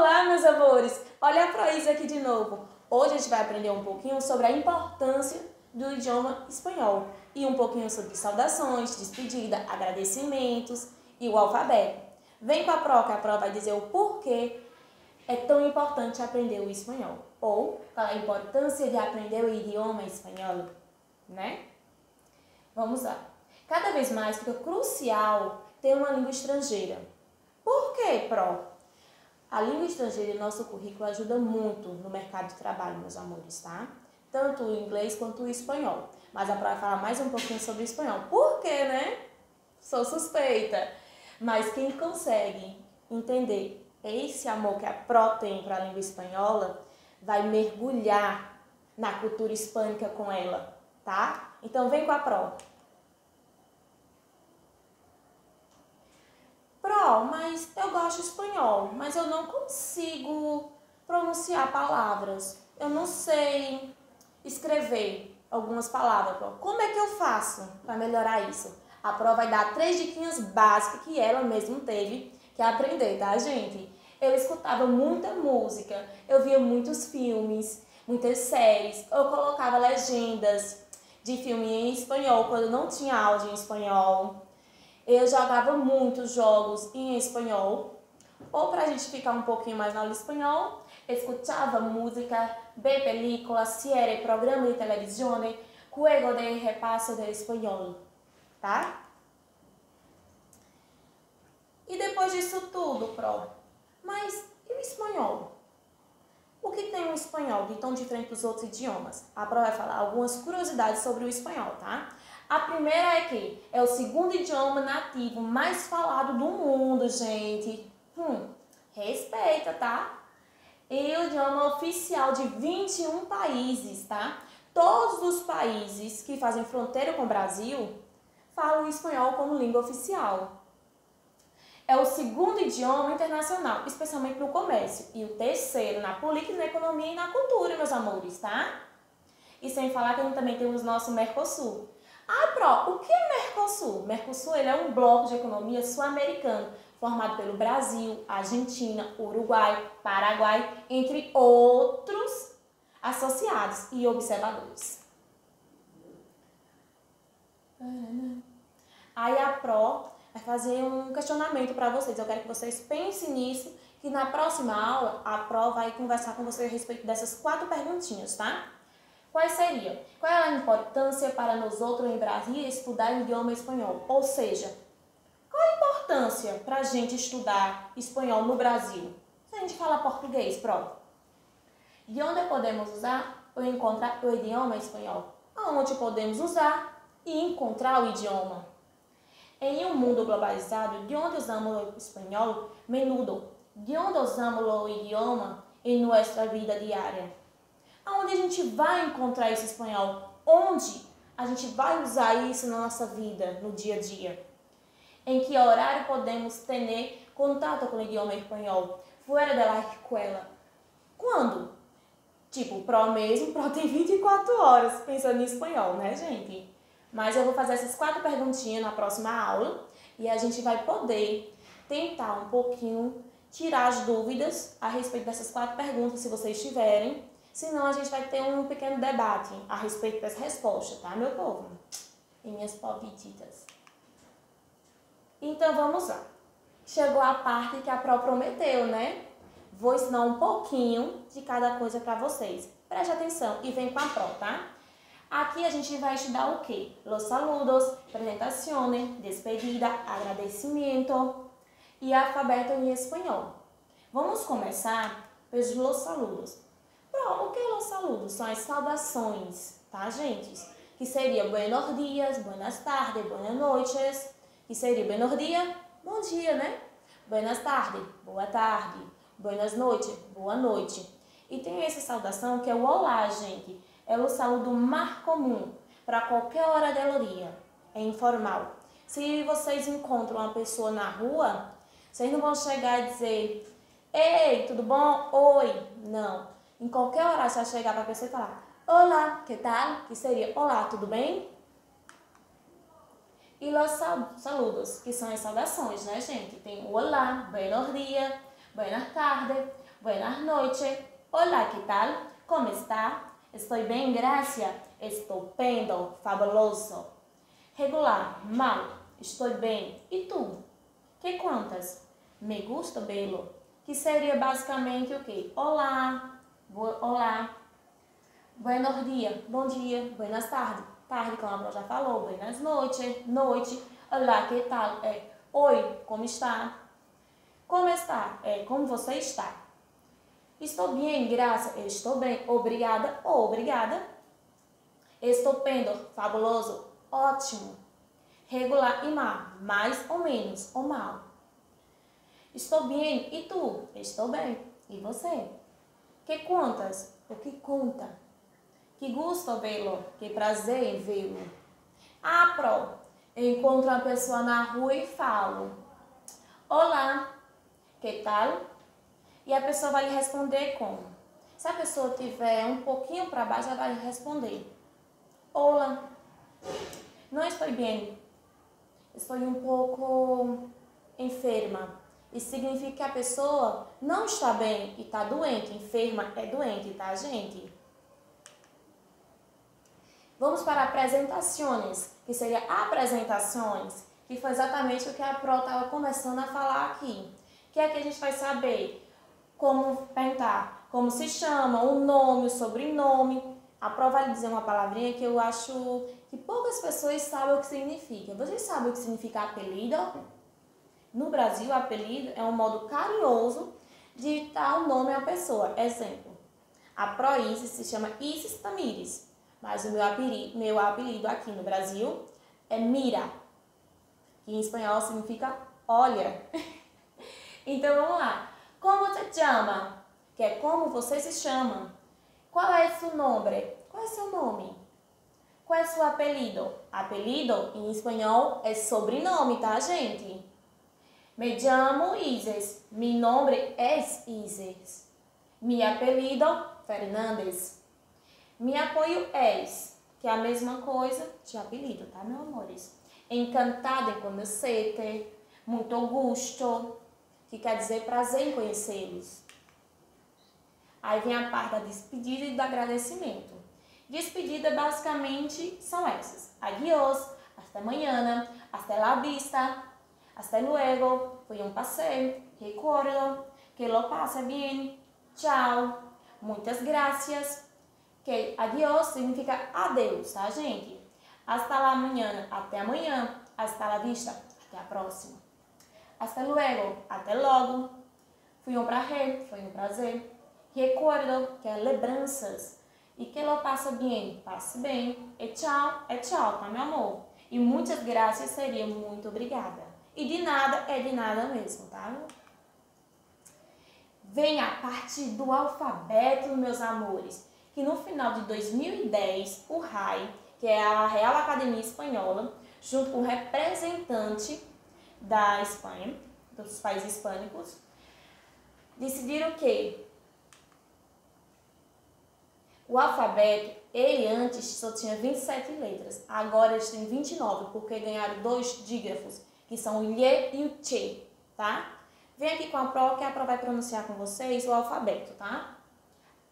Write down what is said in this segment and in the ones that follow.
Olá, meus amores! Olha a Proísa aqui de novo. Hoje a gente vai aprender um pouquinho sobre a importância do idioma espanhol e um pouquinho sobre saudações, despedida, agradecimentos e o alfabeto. Vem com a Pro, que a Pro vai dizer o porquê é tão importante aprender o espanhol ou a importância de aprender o idioma espanhol, né? Vamos lá. Cada vez mais fica crucial ter uma língua estrangeira. Por quê, Pro? A língua estrangeira em nosso currículo ajuda muito no mercado de trabalho, meus amores, tá? Tanto o inglês quanto o espanhol. Mas a Pro vai falar mais um pouquinho sobre o espanhol. Por quê, né? Sou suspeita. Mas quem consegue entender esse amor que a Pro tem para a língua espanhola vai mergulhar na cultura hispânica com ela, tá? Então vem com a Pro. Pro, mas eu gosto espanhol, mas eu não consigo pronunciar palavras. Eu não sei escrever algumas palavras, Pro. Como é que eu faço para melhorar isso? A Pro vai dar três diquinhas básicas que ela mesma teve que aprender, tá, gente? Eu escutava muita música, eu via muitos filmes, muitas séries, eu colocava legendas de filme em espanhol quando não tinha áudio em espanhol. Eu jogava muitos jogos em espanhol. Ou para a gente ficar um pouquinho mais na aula espanhol, escutava música, ve películas, serie, programa de televisão, juego de repasso de espanhol, tá? E depois disso tudo, Pro, mas e o espanhol? O que tem o espanhol de tão diferente dos outros idiomas? A Pro vai falar algumas curiosidades sobre o espanhol, tá? A primeira é que é o segundo idioma nativo mais falado do mundo, gente. Hum, respeita, tá? E o idioma oficial de 21 países, tá? Todos os países que fazem fronteira com o Brasil falam espanhol como língua oficial é o segundo idioma internacional, especialmente no comércio. E o terceiro na política, na economia e na cultura, meus amores, tá? E sem falar que a gente também temos nosso Mercosul. Ah, Pro, o que é Mercosul? Mercosul ele é um bloco de economia sul-americano formado pelo Brasil, Argentina, Uruguai, Paraguai, entre outros associados e observadores. Aí a Pro vai fazer um questionamento para vocês. Eu quero que vocês pensem nisso, que na próxima aula a Pro vai conversar com vocês a respeito dessas quatro perguntinhas, tá? Quais seriam? Qual é a importância para nós outros em Brasil estudar o idioma espanhol? Ou seja, qual a importância para a gente estudar espanhol no Brasil? Se a gente fala português, Pro. De onde podemos usar ou encontrar o idioma espanhol? Aonde podemos usar e encontrar o idioma? Em um mundo globalizado, de onde usamos o espanhol menudo, de onde usamos o idioma em nossa vida diária. Aonde a gente vai encontrar esse espanhol? Onde a gente vai usar isso na nossa vida, no dia a dia? Em que horário podemos ter contato com o idioma espanhol? Fora da escola. Quando? Tipo, pro mesmo, pro tem 24 horas pensando em espanhol, né, gente? Mas eu vou fazer essas quatro perguntinhas na próxima aula e a gente vai poder tentar um pouquinho tirar as dúvidas a respeito dessas quatro perguntas, se vocês tiverem. Senão a gente vai ter um pequeno debate a respeito das respostas, tá, meu povo? E minhas pobititas. Então vamos lá. Chegou a parte que a Pro prometeu, né? Vou ensinar um pouquinho de cada coisa para vocês. Preste atenção e vem com a Pro, tá? Aqui a gente vai estudar o quê? Los saludos, presentaciones, despedida, agradecimento e alfabeto em espanhol. Vamos começar pelos los saludos. Pro, o que é los saludos? São as saudações, tá, gente? Que seria buenos dias, buenas tardes, buenas noches. Que seria buenos dias, bom dia, né? Buenas tardes, boa tarde. Buenas noites, boa noite. E tem essa saudação que é o olá, gente é o saludo mais comum para qualquer hora do dia. É informal. Se vocês encontram uma pessoa na rua, vocês não vão chegar e dizer: Ei, tudo bom? Oi. Não. Em qualquer hora vai chegar para a pessoa e falar: Olá, que tal? Que seria: Olá, tudo bem? E os saludos, que são as saudações, né, gente? Tem olá, buenos dias, buenas tardes, Buenas noches. Hola, ¿qué tal? Como está? Estou bem, graças. Estupendo, fabuloso. Regular, mal. Estou bem. E tu? Que contas? Me gusta belo. Que seria basicamente o quê? Olá, olá. Buenos dias, bom dia. Buenas tardes, tarde, como a Bro já falou. Buenas noites, noite. Olá, que tal? É, oi, como está? Como está? É, como você está? Estou bem, graças. Estou bem. Obrigada ou obrigada. Estupendo, fabuloso, ótimo. Regular e mal, mais ou menos, ou mal. Estou bem, e tu? Estou bem. E você? Que contas? O que conta? Que gusto vê-lo? Que prazer em vê-lo? Ah, pro. Encontro uma pessoa na rua e falo: Olá, que tal? E a pessoa vai lhe responder como? Se a pessoa tiver um pouquinho para baixo, ela vai lhe responder: Olá, não estou bem. Estou um pouco enferma. Isso significa que a pessoa não está bem e está doente. Enferma é doente, tá, gente? Vamos para apresentações, que seria apresentações, que foi exatamente o que a Pro estava começando a falar aqui. Que é que a gente vai saber como perguntar como se chama, o nome, o sobrenome. A Pro vai dizer uma palavrinha que eu acho que poucas pessoas sabem o que significa. Vocês sabem o que significa apelido? No Brasil, apelido é um modo carinhoso de dar o um nome uma pessoa. Exemplo, a Pro Isis se chama Isis Tamires, mas o meu apelido, meu apelido aqui no Brasil é Mira, que em espanhol significa olha. então vamos lá. Como te chama? Que é como você se chama. Qual é seu nome? Qual é seu nome? Qual é seu apelido? Apelido em espanhol é sobrenome, tá, gente? Me llamo Isis. Mi nombre es Isis. Mi apelido, Fernandes. Mi apoio es, que é a mesma coisa de apelido, tá, meus amores? Encantada em conhecer-te. Muito gosto, que quer dizer prazer em conhecê-los. Aí vem a parte da despedida e do agradecimento. Despedida basicamente são essas. Adiós, hasta amanhã, hasta la vista, Hasta luego, fui un paseo, recuerdo, que lo pase bien, chao, muitas gracias, que adiós significa adeus, tá gente? Hasta lá amanhã, até amanhã, hasta la vista, até a próxima. Hasta luego, até logo. Fui um prazer, foi um prazer. Recuerdo, que é lembranças. E que lo passa bem, passe bem. E tchau, é tchau, tá meu amor? E muitas graças seria muito obrigada. E de nada é de nada mesmo, tá? Vem a partir do alfabeto, meus amores, que no final de 2010, o RAI, que é a Real Academia Espanhola, junto com o representante da Espanha, dos países hispânicos, decidiram que o alfabeto, ele antes só tinha 27 letras, agora eles têm 29, porque ganharam dois dígrafos que são o lhe e o che, tá? Vem aqui com a Pro, que a Pro vai pronunciar com vocês o alfabeto, tá?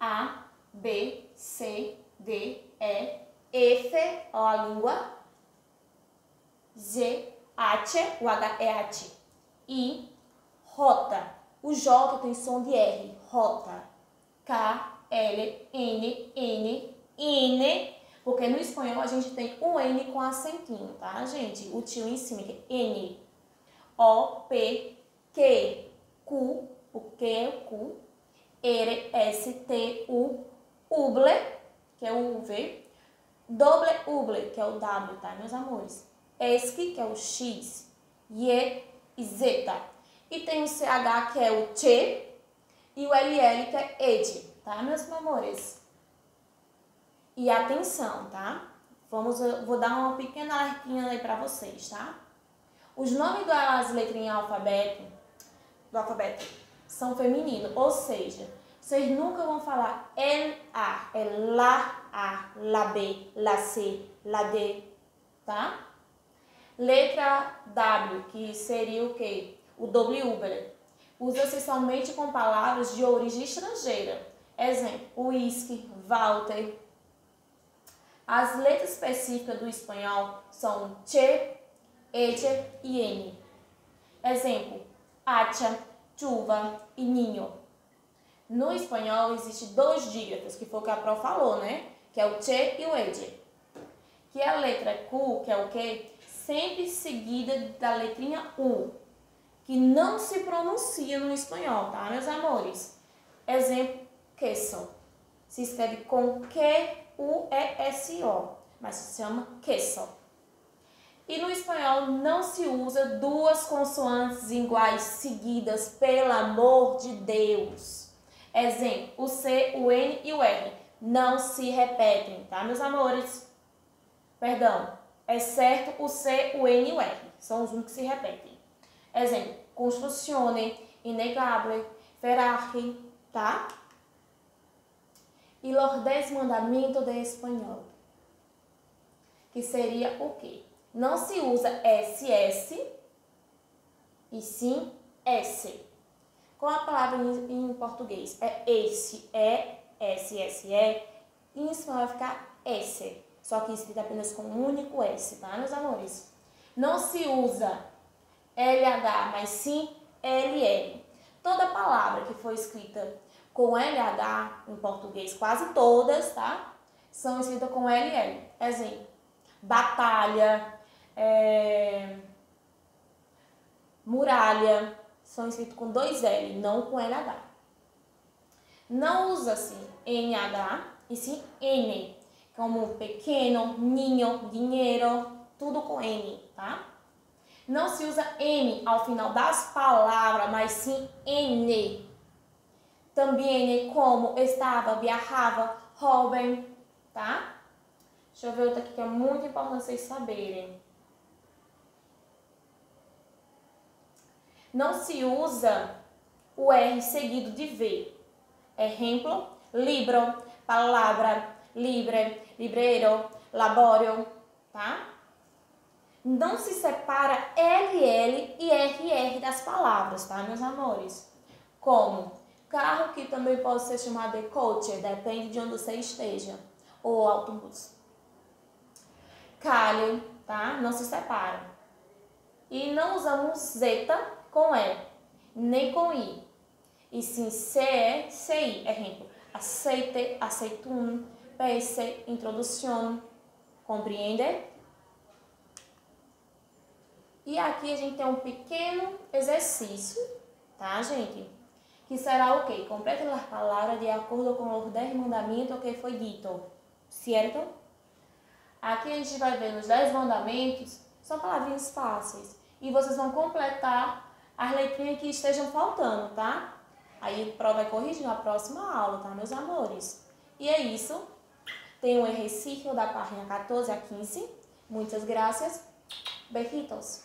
A, B, C, D, E, F, ó a língua, Z, H, o H é H, I, J, o J tem som de R, J, K, L, N, N, N, porque no espanhol a gente tem um N com acentinho, tá, gente? O tio em cima, que é N. O, P, Q, Q, o Q é o Q. R, S, T, U, Uble, que é o V. Doble Uble, que é o W, tá, meus amores? ESC, que é o X. Y e Z. E tem o CH, que é o T. E o LL, que é ED, tá, meus amores? E atenção, tá? Vamos, vou dar uma pequena alertinha aí para vocês, tá? Os nomes das letrinhas alfabeto, do alfabeto são femininos, ou seja, vocês nunca vão falar L A, é La A, La B, La C, La D, tá? Letra W, que seria o quê? O W, usa-se somente com palavras de origem estrangeira. Exemplo, whisky, Walter. As letras específicas do espanhol são che, eche e n. Exemplo, hacha, chuva e ninho. No espanhol existe dois dígrafos, que foi o que a Pro falou, né? Que é o che e o eche. Que a letra Q, que é o que, sempre seguida da letrinha U, que não se pronuncia no espanhol, tá, meus amores? Exemplo, queso. Se escreve com Q-U-E-S-O, mas se chama queso. E no espanhol não se usa duas consoantes iguais seguidas, pelo amor de Deus. Exemplo, o C, o N e o R não se repetem, tá, meus amores? Perdão, exceto o C, o N e o R. São os únicos que se repetem. Exemplo, construzione, innegable, ferrari, tá? E los dez mandamentos de espanhol. Que seria o quê? Não se usa SS e sim S. Com a palavra em, português é esse, é, S, S, E. Em espanhol vai ficar S só que escrito apenas com um único S, tá, meus amores? Não se usa LH, mas sim LL. Toda palavra que for escrita com LH em português, quase todas, tá? São escritas com LL. Exemplo, batalha, é... muralha, são escritos com dois L, não com LH. Não usa-se NH e sim N como pequeno, ninho, dinheiro, tudo com N, tá? Não se usa M ao final das palavras, mas sim N. Também como estava, viajava, jovem, tá? Deixa eu ver outra aqui que é muito importante vocês saberem. Não se usa o R seguido de V. Exemplo, libro, palavra, libre, libreiro, laborio, tá? Não se separa LL e RR das palavras, tá, meus amores? Como carro, que também pode ser chamado de coche, depende de onde você esteja, ou autobus. Calho, tá? Não se separa. E não usamos zeta com E, nem com I. E sim CE, CI. Exemplo, aceite, aceitun, Pense, introdução, compreende? E aqui a gente tem um pequeno exercício, tá, gente? Que será o quê? Complete as palavras de acordo com os 10 mandamentos que foi dito, certo? Aqui a gente vai ver nos 10 mandamentos, são palavrinhas fáceis. E vocês vão completar as letrinhas que estejam faltando, tá? Aí a prova vai corrigir na próxima aula, tá, meus amores? E é isso. Tem um exercício da página 14 a 15. Muitas graças. Besitos.